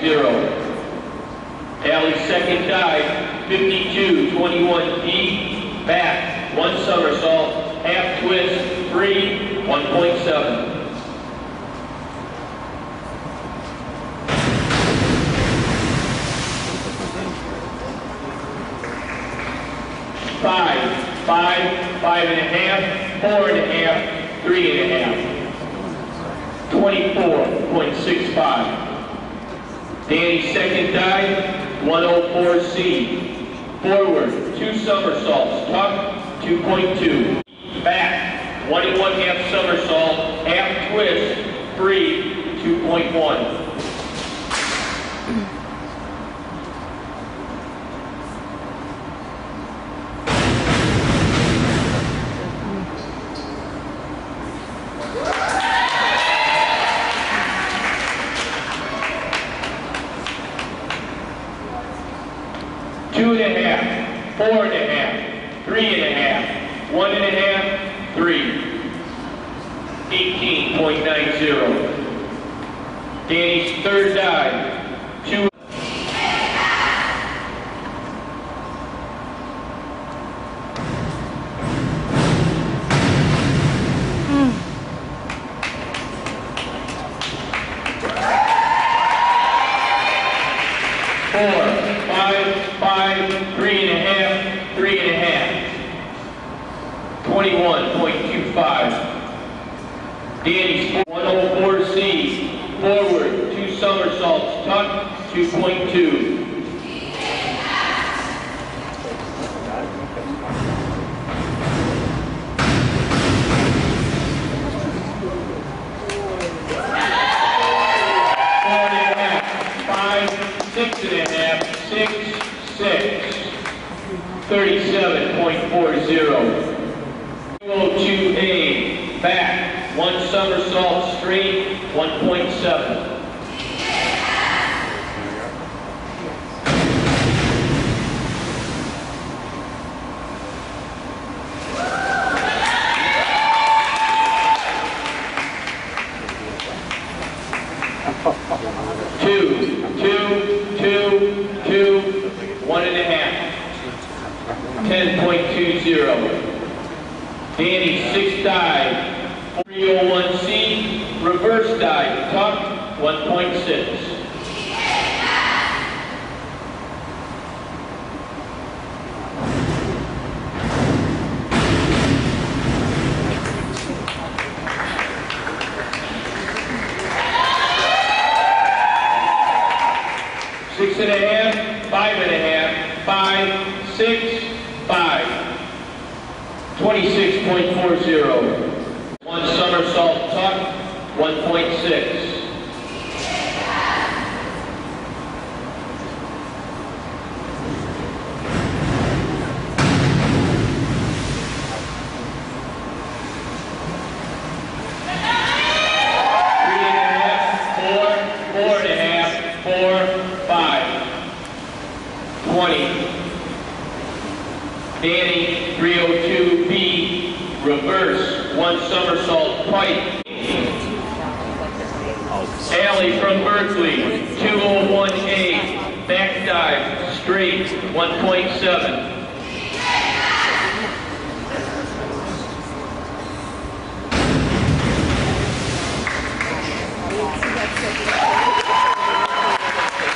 zero. Allie second dive, 52, 21D, back, one somersault, half twist, free, 1.7. Five, five, five and a half, four and a half, three and a half. 24.65. Danny second dive, 104C. Forward, two somersaults, tuck, 2.2. Back, one and one half somersault, half twist, free, 2.1. one and a half, three. 18.90. Danny's third dive, two. Four, Danny's 104C, forward, two somersaults, tuck, 2.2. Four and a half, five, six and a half, six, six. 37.40. 202A, back, one somersault straight, 1.7. Two, two, two, two, one and a half. 10.20. Danny, six dive, 301C, reverse dive, tuck, 1.6. Six and a half, five and a half, five, six, five. 26.40. One somersault tuck, 1.6. Three and a half, four, four and a half, four, five. 20. Danny, 302B, reverse, one somersault pike. Allie from Berkeley, 201A, back dive, straight, 1.7.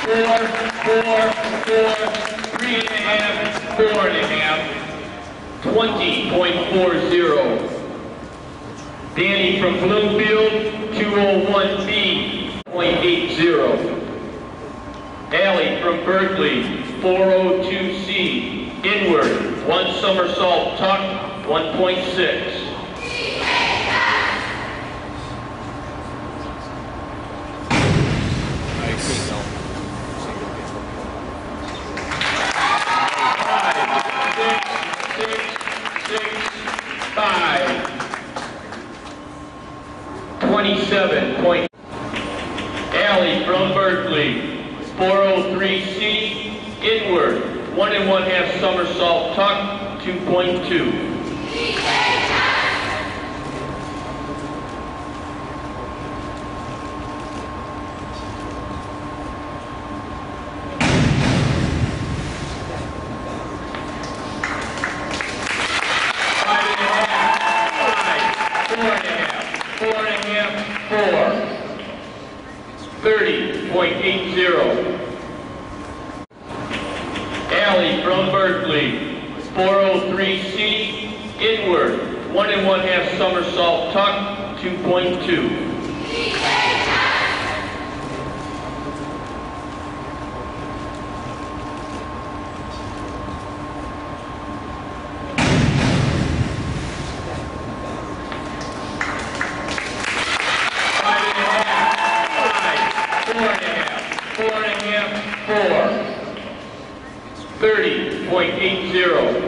Four, four, four, three and a half, four and a half, 20.40. Danny from Bloomfield, 201B, .80. Allie from Berkeley, 402C, inward, one somersault tuck, 1.6. Five, six, six, six, five. 27 point. Allie from Berkeley, 403C, inward, one and one half somersault tuck, 2.2. 30.80. Allie from Berkeley, 403C, inward, one and one half somersault tuck, 2.2. 8.80.